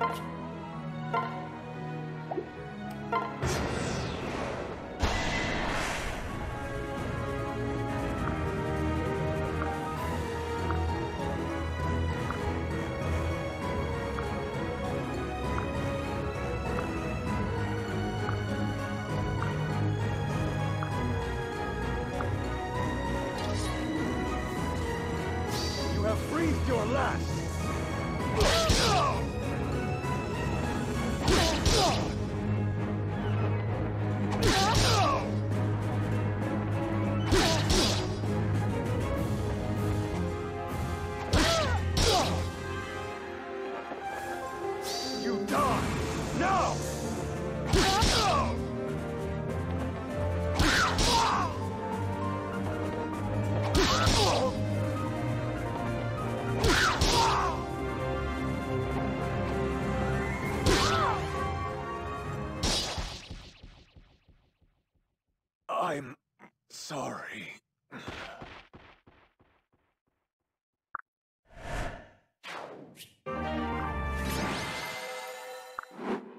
You have breathed your last. No. I'm sorry.